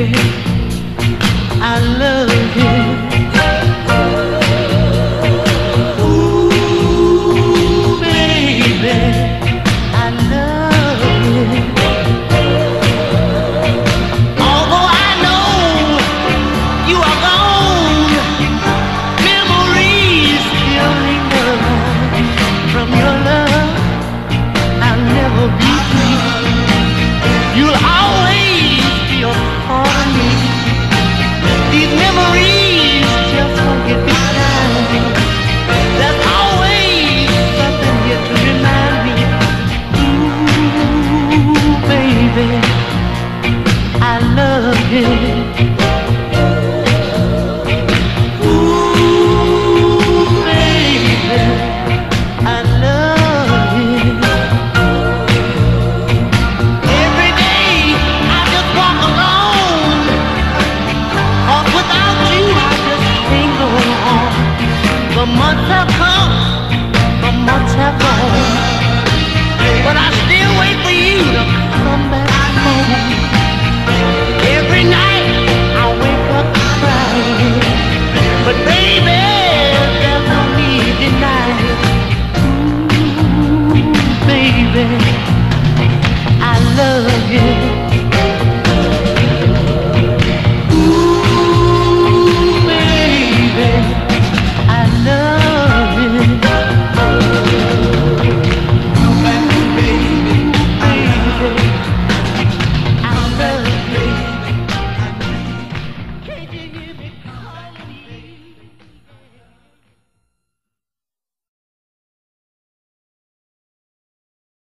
it I love you. Ooh, baby, I love you. Every day I just walk without you I just can't go on. The months have come, the months have gone, but I. baby. I love you.